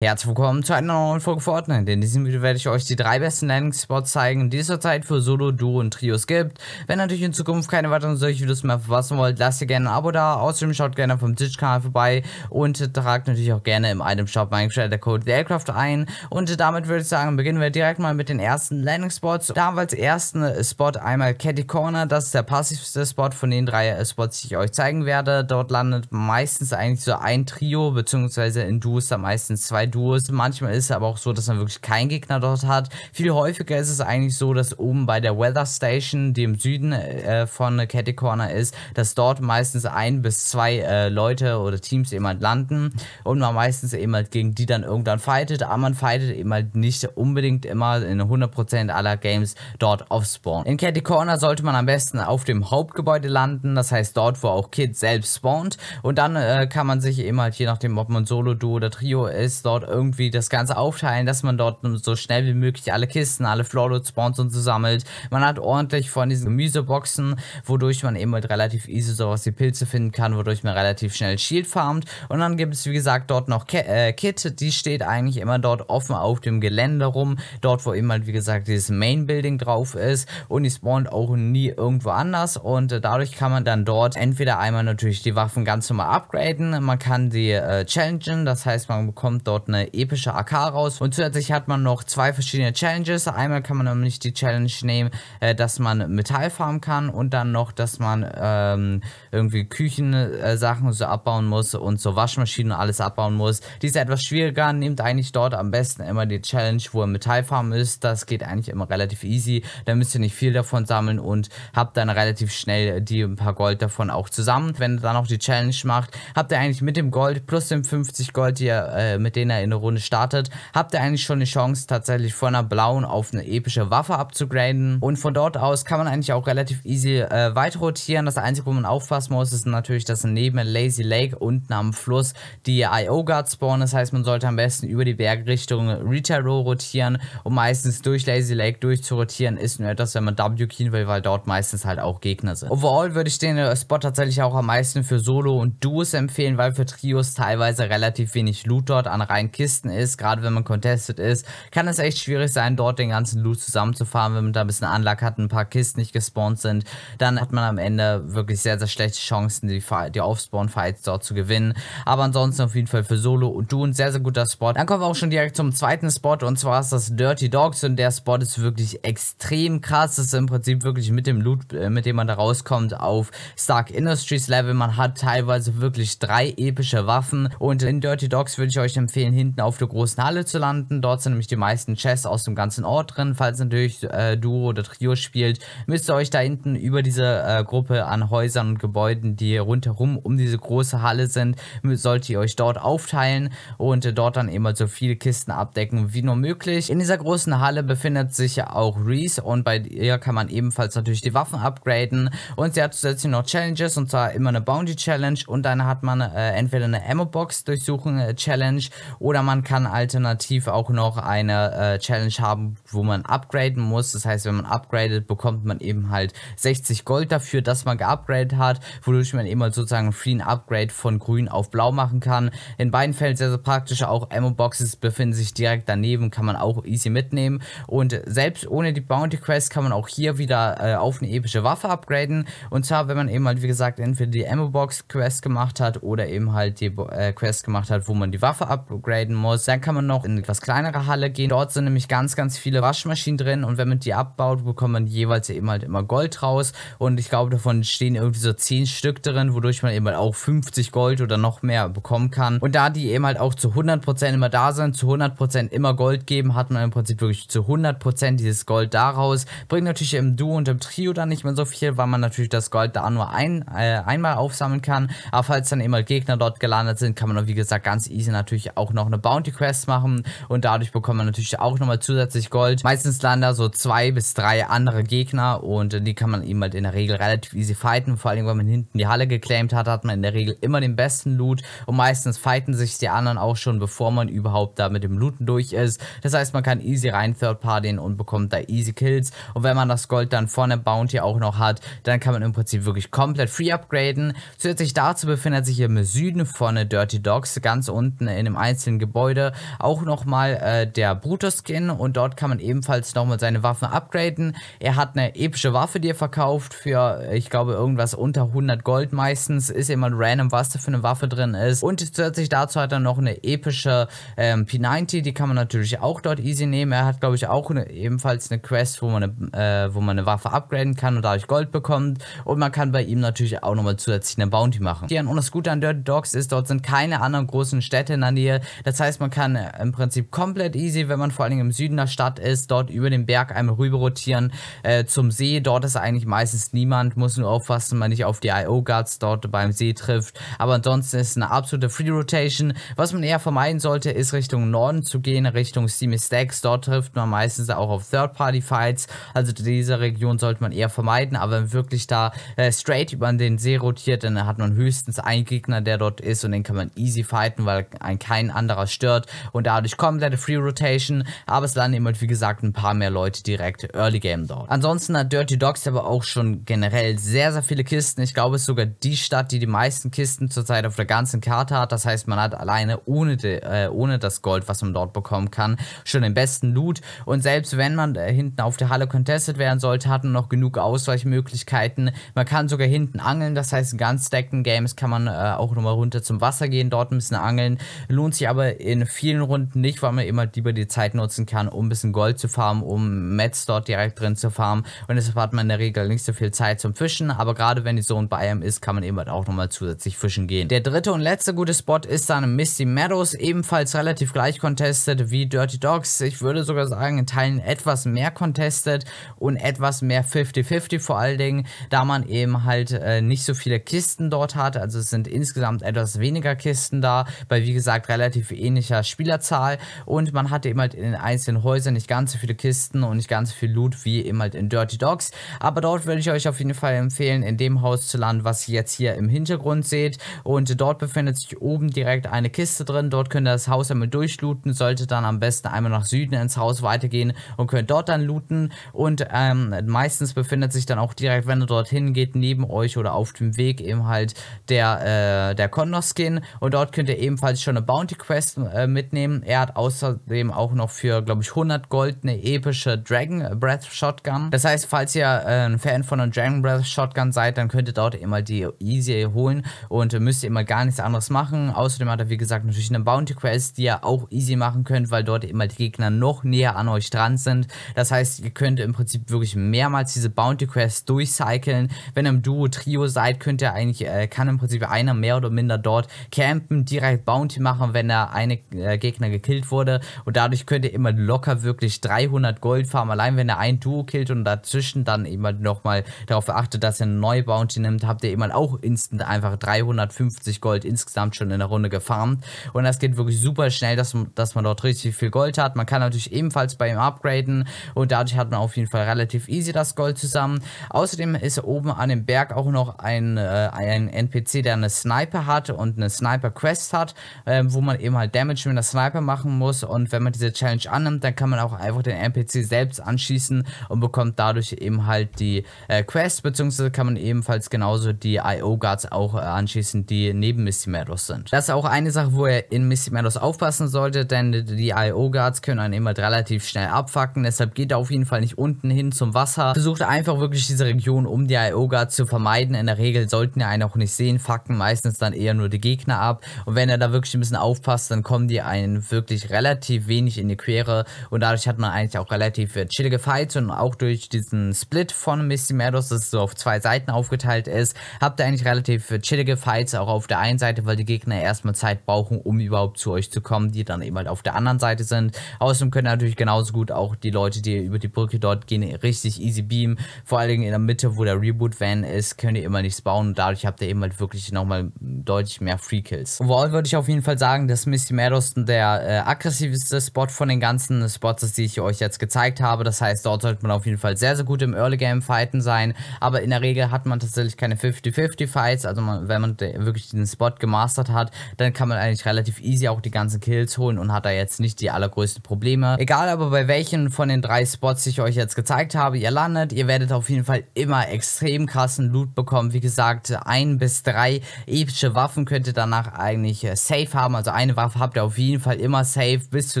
Herzlich willkommen zu einer neuen Folge Fortnite. In diesem Video werde ich euch die drei besten Landing-Spots zeigen, die es zurzeit für Solo, Duo und Trios gibt. Wenn natürlich in Zukunft keine weiteren solche Videos mehr verpassen wollt, lasst ihr gerne ein Abo da. Außerdem schaut gerne vom Twitch-Kanal vorbei und tragt natürlich auch gerne im Item-Shop mein der Code Aircraft ein. Und damit würde ich sagen, beginnen wir direkt mal mit den ersten Landing-Spots. Da haben wir als ersten Spot einmal Catty Corner. Das ist der passivste Spot von den drei Spots, die ich euch zeigen werde. Dort landet meistens eigentlich so ein Trio, beziehungsweise in Duos da meistens zwei Duos. Manchmal ist es aber auch so, dass man wirklich keinen Gegner dort hat. Viel häufiger ist es eigentlich so, dass oben bei der Weather Station, die im Süden äh, von Catty Corner ist, dass dort meistens ein bis zwei äh, Leute oder Teams eben halt landen und man meistens eben halt gegen die dann irgendwann fightet, aber man fightet eben halt nicht unbedingt immer in 100% aller Games dort auf Spawn. In Catty Corner sollte man am besten auf dem Hauptgebäude landen, das heißt dort, wo auch Kid selbst spawnt und dann äh, kann man sich eben halt, je nachdem, ob man Solo, Duo oder Trio ist, dort dort irgendwie das Ganze aufteilen, dass man dort so schnell wie möglich alle Kisten, alle Floorload Spawns und so sammelt. Man hat ordentlich von diesen Gemüseboxen, wodurch man eben halt relativ easy sowas wie Pilze finden kann, wodurch man relativ schnell Shield farmt. Und dann gibt es, wie gesagt, dort noch Ke äh, Kit, die steht eigentlich immer dort offen auf dem Gelände rum, dort wo eben halt, wie gesagt, dieses Main Building drauf ist. Und die spawnt auch nie irgendwo anders. Und äh, dadurch kann man dann dort entweder einmal natürlich die Waffen ganz normal upgraden, man kann die äh, challengen, das heißt, man bekommt dort eine epische AK raus. Und zusätzlich hat man noch zwei verschiedene Challenges. Einmal kann man nämlich die Challenge nehmen, äh, dass man Metall farmen kann und dann noch, dass man ähm, irgendwie Küchensachen äh, so abbauen muss und so Waschmaschinen und alles abbauen muss. Die ist etwas schwieriger. Nehmt eigentlich dort am besten immer die Challenge, wo Metall farmen müsst. Das geht eigentlich immer relativ easy. Da müsst ihr nicht viel davon sammeln und habt dann relativ schnell die ein paar Gold davon auch zusammen. Wenn ihr dann auch die Challenge macht, habt ihr eigentlich mit dem Gold plus dem 50 Gold, die ihr, äh, mit denen ihr in der Runde startet, habt ihr eigentlich schon die Chance, tatsächlich von einer blauen auf eine epische Waffe abzugraden. Und von dort aus kann man eigentlich auch relativ easy äh, weiter rotieren. Das Einzige, wo man aufpassen muss, ist natürlich, dass neben Lazy Lake unten am Fluss die IO Guard spawnen. Das heißt, man sollte am besten über die Berge Richtung Retail Row rotieren und meistens durch Lazy Lake durchzurotieren ist nur etwas, wenn man W keyen will, weil dort meistens halt auch Gegner sind. Overall würde ich den äh, Spot tatsächlich auch am meisten für Solo und Duos empfehlen, weil für Trios teilweise relativ wenig Loot dort an rein Kisten Kisten ist, gerade wenn man contested ist, kann es echt schwierig sein, dort den ganzen Loot zusammenzufahren, wenn man da ein bisschen Unluck hat, ein paar Kisten nicht gespawnt sind, dann hat man am Ende wirklich sehr, sehr schlechte Chancen, die, die Aufspawn-Fights dort zu gewinnen. Aber ansonsten auf jeden Fall für Solo und Du ein sehr, sehr guter Spot. Dann kommen wir auch schon direkt zum zweiten Spot und zwar ist das Dirty Dogs und der Spot ist wirklich extrem krass. Das ist im Prinzip wirklich mit dem Loot, äh, mit dem man da rauskommt, auf Stark Industries Level. Man hat teilweise wirklich drei epische Waffen und in Dirty Dogs würde ich euch empfehlen, hinten auf der großen Halle zu landen. Dort sind nämlich die meisten Chests aus dem ganzen Ort drin. Falls natürlich äh, Duo oder Trio spielt, müsst ihr euch da hinten über diese äh, Gruppe an Häusern und Gebäuden, die rundherum um diese große Halle sind, solltet ihr euch dort aufteilen und äh, dort dann immer so viele Kisten abdecken wie nur möglich. In dieser großen Halle befindet sich auch Reese und bei ihr kann man ebenfalls natürlich die Waffen upgraden und sie hat zusätzlich noch Challenges und zwar immer eine Bounty Challenge und dann hat man äh, entweder eine Ammo Box durchsuchen äh, Challenge oder man kann alternativ auch noch eine äh, Challenge haben, wo man upgraden muss. Das heißt, wenn man upgradet, bekommt man eben halt 60 Gold dafür, dass man geupgradet hat, wodurch man eben halt sozusagen free ein Upgrade von grün auf blau machen kann. In beiden Fällen sehr, sehr praktisch. Auch Ammo-Boxes befinden sich direkt daneben, kann man auch easy mitnehmen. Und selbst ohne die Bounty Quest kann man auch hier wieder äh, auf eine epische Waffe upgraden. Und zwar, wenn man eben halt, wie gesagt, entweder die Ammo-Box Quest gemacht hat oder eben halt die äh, Quest gemacht hat, wo man die Waffe upgraden muss. Dann kann man noch in eine etwas kleinere Halle gehen. Dort sind nämlich ganz, ganz viele Waschmaschinen drin und wenn man die abbaut, bekommt man jeweils eben halt immer Gold raus und ich glaube, davon stehen irgendwie so 10 Stück drin, wodurch man eben halt auch 50 Gold oder noch mehr bekommen kann. Und da die eben halt auch zu 100% immer da sind, zu 100% immer Gold geben, hat man im Prinzip wirklich zu 100% dieses Gold daraus. Bringt natürlich im Duo und im Trio dann nicht mehr so viel, weil man natürlich das Gold da nur ein, äh, einmal aufsammeln kann. Aber falls dann eben halt Gegner dort gelandet sind, kann man, wie gesagt, ganz easy natürlich auch noch eine Bounty Quests machen und dadurch bekommt man natürlich auch nochmal zusätzlich Gold. Meistens landen da so zwei bis drei andere Gegner und die kann man eben halt in der Regel relativ easy fighten. Vor allem, wenn man hinten die Halle geclaimed hat, hat man in der Regel immer den besten Loot und meistens fighten sich die anderen auch schon, bevor man überhaupt da mit dem Looten durch ist. Das heißt, man kann easy rein Third Partyen und bekommt da easy Kills und wenn man das Gold dann vor der Bounty auch noch hat, dann kann man im Prinzip wirklich komplett free upgraden. Zusätzlich dazu befindet sich im Süden von Dirty Dogs ganz unten in dem einzelnen einzelnen Gebäude auch nochmal äh, der Brutus-Skin und dort kann man ebenfalls nochmal seine Waffen upgraden. Er hat eine epische Waffe, die er verkauft für, ich glaube, irgendwas unter 100 Gold meistens. Ist immer random, was da für eine Waffe drin ist. Und zusätzlich dazu hat er noch eine epische ähm, P90, die kann man natürlich auch dort easy nehmen. Er hat, glaube ich, auch eine, ebenfalls eine Quest, wo man eine, äh, wo man eine Waffe upgraden kann und dadurch Gold bekommt. Und man kann bei ihm natürlich auch nochmal zusätzlich eine Bounty machen. und das Gute an Dirty Dogs ist, dort sind keine anderen großen Städte in der Nähe. Das heißt, man kann äh, im Prinzip komplett easy, wenn man vor allen Dingen im Süden der Stadt ist, dort über den Berg einmal rüber rotieren äh, zum See. Dort ist eigentlich meistens niemand, muss nur aufpassen, man nicht auf die IO-Guards dort beim See trifft. Aber ansonsten ist es eine absolute Free Rotation. Was man eher vermeiden sollte, ist Richtung Norden zu gehen, Richtung Steamy Stacks. Dort trifft man meistens auch auf Third-Party-Fights. Also diese Region sollte man eher vermeiden. Aber wenn wirklich da äh, straight über den See rotiert, dann hat man höchstens einen Gegner, der dort ist und den kann man easy fighten, weil ein kein anderer stört und dadurch komplette Free Rotation. Aber es landen immer, wie gesagt, ein paar mehr Leute direkt Early Game dort. Ansonsten hat Dirty Dogs aber auch schon generell sehr, sehr viele Kisten. Ich glaube, es ist sogar die Stadt, die die meisten Kisten zurzeit auf der ganzen Karte hat. Das heißt, man hat alleine ohne, de, äh, ohne das Gold, was man dort bekommen kann, schon den besten Loot. Und selbst wenn man äh, hinten auf der Halle contested werden sollte, hat man noch genug Ausweichmöglichkeiten. Man kann sogar hinten angeln. Das heißt, in ganz stackten Games kann man äh, auch nochmal runter zum Wasser gehen, dort ein bisschen angeln. Lohnt sich aber in vielen Runden nicht, weil man immer lieber die Zeit nutzen kann, um ein bisschen Gold zu farmen, um Mets dort direkt drin zu farmen. Und deshalb hat man in der Regel nicht so viel Zeit zum Fischen. Aber gerade wenn die Zone bei einem ist, kann man eben halt auch nochmal zusätzlich fischen gehen. Der dritte und letzte gute Spot ist dann Misty Meadows, ebenfalls relativ gleich contested wie Dirty Dogs. Ich würde sogar sagen, in Teilen etwas mehr contested und etwas mehr 50-50 vor allen Dingen, da man eben halt äh, nicht so viele Kisten dort hat. Also es sind insgesamt etwas weniger Kisten da, bei wie gesagt relativ ähnlicher Spielerzahl und man hatte eben halt in den einzelnen Häusern nicht ganz so viele Kisten und nicht ganz so viel Loot wie eben halt in Dirty Dogs. Aber dort würde ich euch auf jeden Fall empfehlen, in dem Haus zu landen, was ihr jetzt hier im Hintergrund seht. Und dort befindet sich oben direkt eine Kiste drin. Dort könnt ihr das Haus einmal durchlooten, sollte dann am besten einmal nach Süden ins Haus weitergehen und könnt dort dann looten. Und ähm, meistens befindet sich dann auch direkt, wenn ihr dorthin geht, neben euch oder auf dem Weg eben halt der, äh, der Condor Skin. Und dort könnt ihr ebenfalls schon eine Bounty Quest äh, mitnehmen. Er hat außerdem auch noch für, glaube ich, 100 Gold eine epische Dragon Breath Shotgun. Das heißt, falls ihr äh, ein Fan von einer Dragon Breath Shotgun seid, dann könnt ihr dort immer die easy holen und müsst ihr immer gar nichts anderes machen. Außerdem hat er, wie gesagt, natürlich eine Bounty Quest, die ihr auch easy machen könnt, weil dort immer die Gegner noch näher an euch dran sind. Das heißt, ihr könnt im Prinzip wirklich mehrmals diese Bounty Quest durchcyclen. Wenn ihr im Duo, Trio seid, könnt ihr eigentlich, äh, kann im Prinzip einer mehr oder minder dort campen, direkt Bounty machen, wenn der eine äh, Gegner gekillt wurde. Und dadurch könnt ihr immer locker wirklich 300 Gold farmen, allein wenn er ein Duo killt und dazwischen dann immer nochmal darauf achtet, dass er eine neue Bounty nimmt, habt ihr immer auch instant einfach 350 Gold insgesamt schon in der Runde gefarmt. Und das geht wirklich super schnell, dass, dass man dort richtig viel Gold hat. Man kann natürlich ebenfalls bei ihm upgraden und dadurch hat man auf jeden Fall relativ easy das Gold zusammen. Außerdem ist oben an dem Berg auch noch ein, äh, ein NPC, der eine Sniper hat und eine Sniper Quest hat, äh, wo man eben halt Damage mit einer Sniper machen muss und wenn man diese Challenge annimmt, dann kann man auch einfach den NPC selbst anschießen und bekommt dadurch eben halt die äh, Quest, beziehungsweise kann man ebenfalls genauso die IO Guards auch äh, anschießen, die neben Misty Meadows sind. Das ist auch eine Sache, wo ihr in Misty Meadows aufpassen solltet, denn die IO Guards können einen immer relativ schnell abfacken, deshalb geht auf jeden Fall nicht unten hin zum Wasser. Versucht einfach wirklich diese Region um die IO Guards zu vermeiden. In der Regel sollten ihr einen auch nicht sehen, facken meistens dann eher nur die Gegner ab und wenn ihr da wirklich ein bisschen aufpasst, dann kommen die einen wirklich relativ wenig in die Quere und dadurch hat man eigentlich auch relativ äh, chillige Fights und auch durch diesen Split von Misty Meadows, das so auf zwei Seiten aufgeteilt ist, habt ihr eigentlich relativ äh, chillige Fights auch auf der einen Seite, weil die Gegner erstmal Zeit brauchen, um überhaupt zu euch zu kommen, die dann eben halt auf der anderen Seite sind. Außerdem können natürlich genauso gut auch die Leute, die über die Brücke dort gehen, richtig easy beamen. Vor allen Dingen in der Mitte, wo der Reboot-Van ist, könnt ihr immer nichts bauen und dadurch habt ihr eben halt wirklich nochmal deutlich mehr Free Kills. Overall würde ich auf jeden Fall sagen, dass Misty Meadows der äh, aggressivste Spot von den ganzen Spots die ich euch jetzt gezeigt habe. Das heißt, dort sollte man auf jeden Fall sehr, sehr gut im Early Game fighten sein. Aber in der Regel hat man tatsächlich keine 50-50 Fights. Also man, wenn man wirklich den Spot gemastert hat, dann kann man eigentlich relativ easy auch die ganzen Kills holen und hat da jetzt nicht die allergrößten Probleme. Egal aber bei welchen von den drei Spots ich euch jetzt gezeigt habe, ihr landet, ihr werdet auf jeden Fall immer extrem krassen Loot bekommen. Wie gesagt, ein bis drei epische Waffen könnt ihr danach eigentlich äh, safe haben. Also eine Waffe habt ihr auf jeden Fall immer safe, bis zu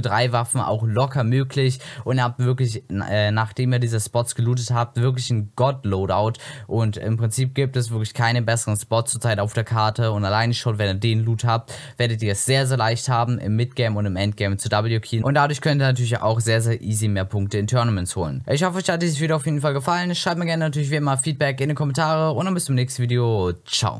drei Waffen auch locker möglich und habt wirklich, äh, nachdem ihr diese Spots gelootet habt, wirklich ein God-Loadout und im Prinzip gibt es wirklich keine besseren Spots zurzeit auf der Karte und alleine schon, wenn ihr den Loot habt, werdet ihr es sehr, sehr leicht haben im Midgame und im Endgame zu W-Keyen und dadurch könnt ihr natürlich auch sehr, sehr easy mehr Punkte in Tournaments holen. Ich hoffe, euch hat dieses Video auf jeden Fall gefallen. Schreibt mir gerne natürlich wie immer Feedback in die Kommentare und dann bis zum nächsten Video. Ciao.